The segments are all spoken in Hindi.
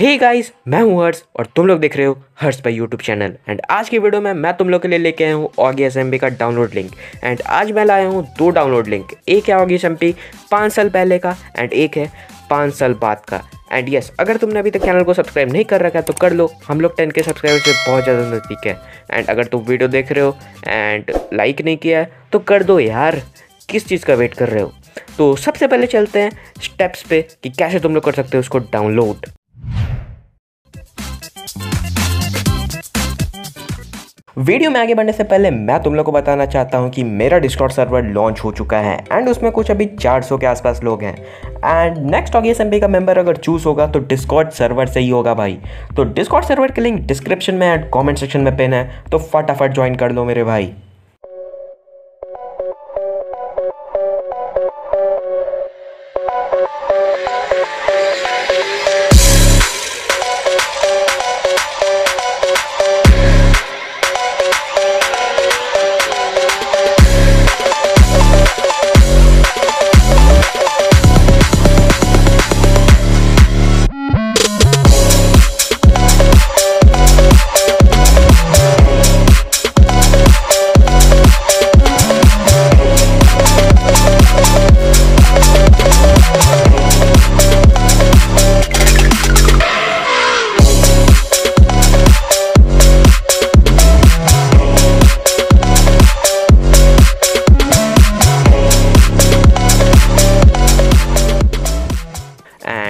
हे गाइस मैं हूँ हर्ष और तुम लोग देख रहे हो हर्ष भाई यूट्यूब चैनल एंड आज की वीडियो में मैं तुम लोग के लिए लेके आया हूँ ऑगी एस का डाउनलोड लिंक एंड आज मैं लाया हूँ दो डाउनलोड लिंक एक है ऑगी एस एम पाँच साल पहले का एंड एक है पाँच साल बाद का। एंड यस yes, अगर तुमने अभी तक चैनल को सब्सक्राइब नहीं कर रखा है तो कर लो। हम लोग टेन के सब्सक्राइबर से बहुत ज़्यादा नज़दीक है। एंड अगर तुम वीडियो देख रहे हो एंड लाइक नहीं किया है तो कर दो यार। किस चीज़ का वेट कर रहे हो? तो सबसे पहले चलते हैं स्टेप्स पे कि कैसे तुम लोग कर सकते हो उसको डाउनलोड वीडियो में आगे बढ़ने से पहले मैं तुम लोग को बताना चाहता हूँ कि मेरा डिस्कॉर्ड सर्वर लॉन्च हो चुका है एंड उसमें कुछ अभी 400 के आसपास लोग हैं। एंड नेक्स्ट ऑगियस एस का मेंबर अगर चूज़ होगा तो डिस्कॉर्ड सर्वर से ही होगा भाई। तो डिस्कॉर्ड सर्वर के लिंक डिस्क्रिप्शन में एंड कॉमेंट सेक्शन में पेन है तो फटाफट ज्वाइन कर लो मेरे भाई।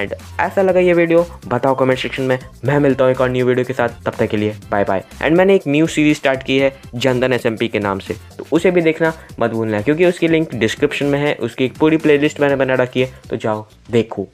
एंड ऐसा लगा ये वीडियो बताओ कमेंट सेक्शन में। मैं मिलता हूँ एक और न्यू वीडियो के साथ। तब तक के लिए बाय बाय एंड मैंने एक न्यू सीरीज़ स्टार्ट की है, जनधन एस के नाम से। तो उसे भी देखना मत भूलना, क्योंकि उसकी लिंक डिस्क्रिप्शन में है, उसकी एक पूरी प्लेलिस्ट मैंने बना रखी है। तो जाओ, देखो।